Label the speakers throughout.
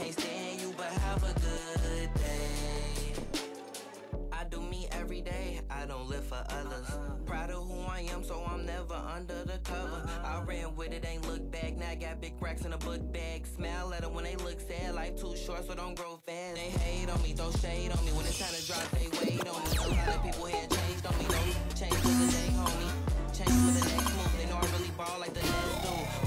Speaker 1: Can't stand you, but have a good day. I do me every day, I don't live for others. Proud of who I am, so I'm never under the cover. I ran with it, ain't look back. Now I got big racks in a book bag. Smile at them when they look sad. Life too short, so don't grow fast. They hate on me, throw shade on me. When it's time to drop, they wait on me. A lot of people here changed on me, don't change for the day, homie. Change for the next move. They know I really ball like the Nets do.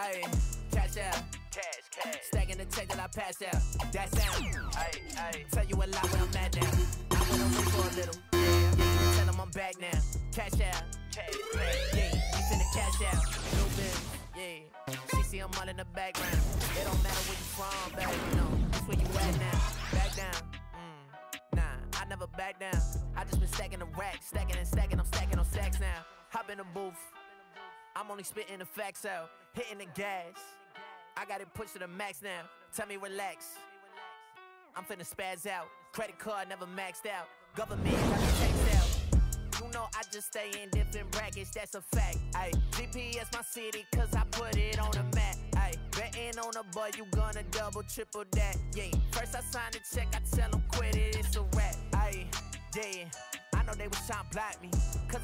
Speaker 2: Cash out. Cash, cash. Stacking the check till I pass out. That's out. Ayy. Tell you a lot where I'm at now. I went away for a little. Yeah, yeah. Tell them I'm back now. Cash out. Cash. Yeah, you finna cash out. New biz. Yeah. She see I'm all in the background. It don't matter where you from, baby. No, that's where you at now. Back down. Mm, nah, I never back down. I just been stacking the racks, stacking and stacking. I'm stacking on stacks now. Hop in the booth. I'm only spitting the facts out, hitting the gas. I got it pushed to the max now. Tell me relax. I'm finna spaz out. Credit card never maxed out. Government got me taxed out. You know I just stay in different brackets, that's a fact. Ayy, GPS my city, cause I put it on the map. Ayy, betting on a boy, you gonna double, triple that. Yeah, first I sign the check, I tell them quit it, it's a rap. Ayy, yeah, I know they was trying to block me. Cause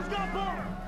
Speaker 3: Acabou!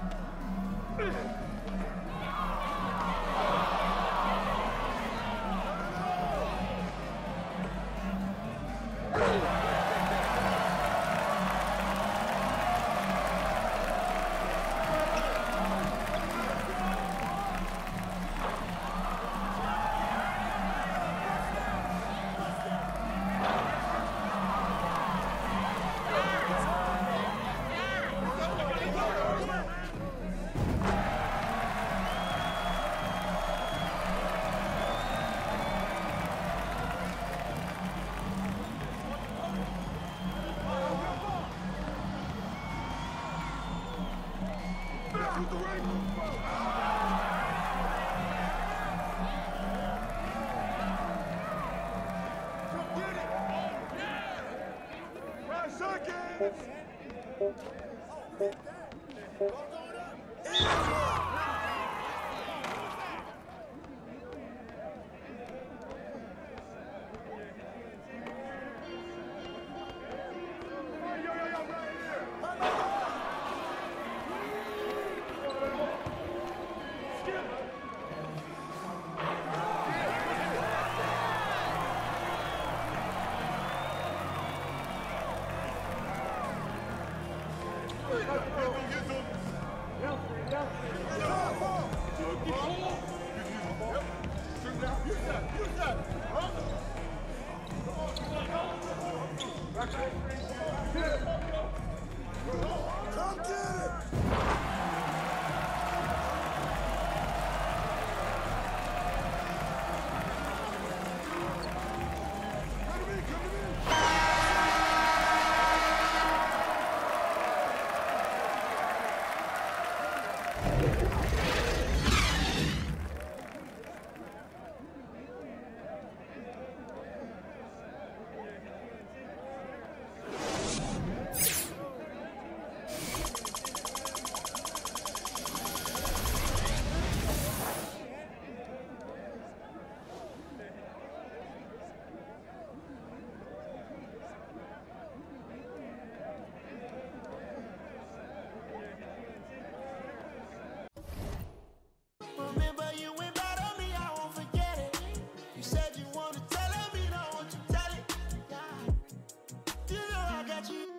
Speaker 3: Gordon
Speaker 4: up. you.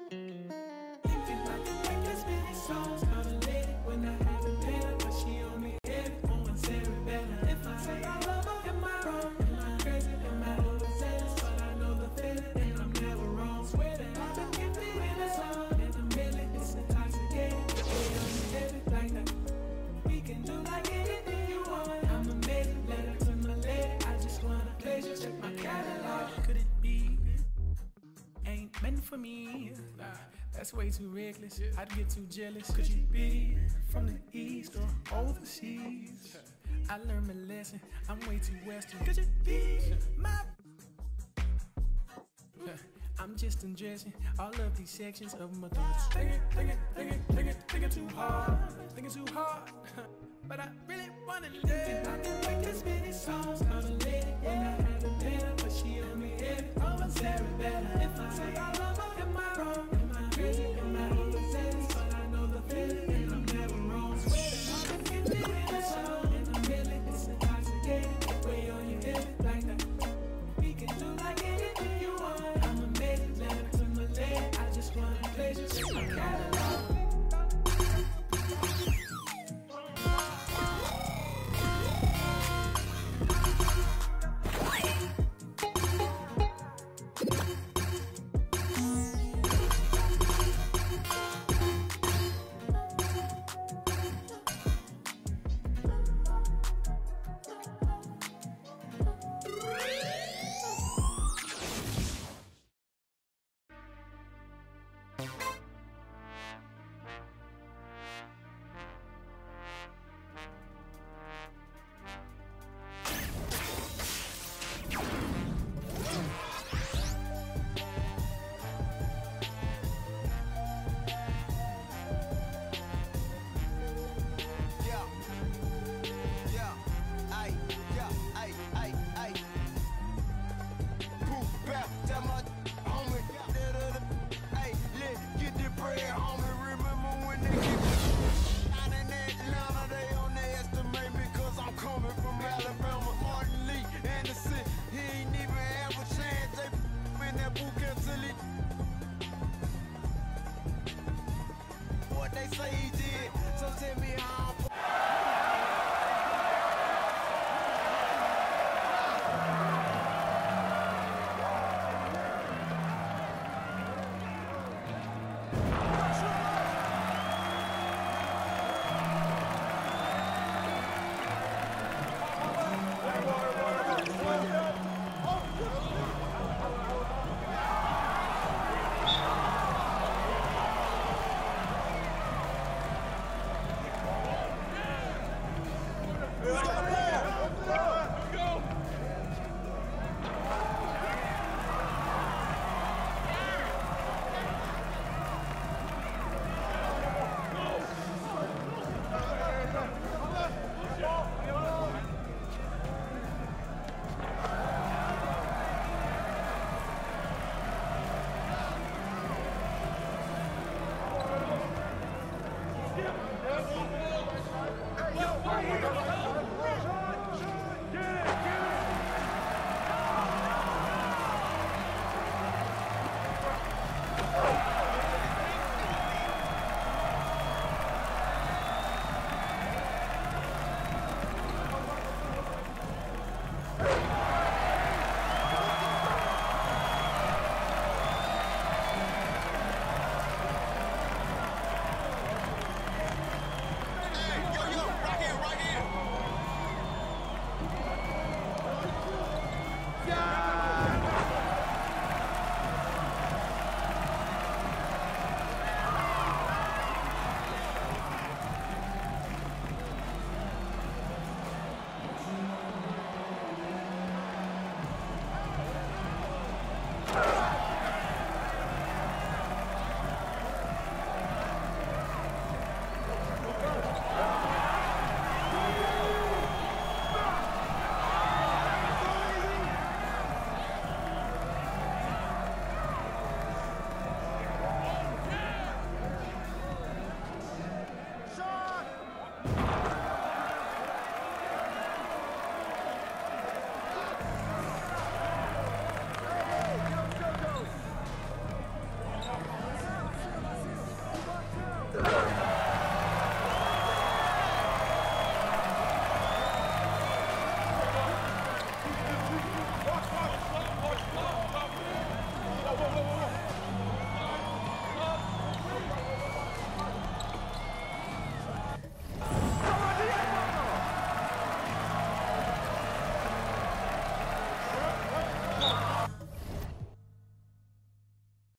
Speaker 5: for me. Nah, that's way too reckless. I'd get too jealous. Could you be from the east or overseas? I learned my lesson. I'm way too western. Could you be my? I'm just undressing all of these sections of my thoughts. Thinking, thinking, thinking, thinking, thinking too hard, thinking too hard. but I really wanna live. I can make this many songs.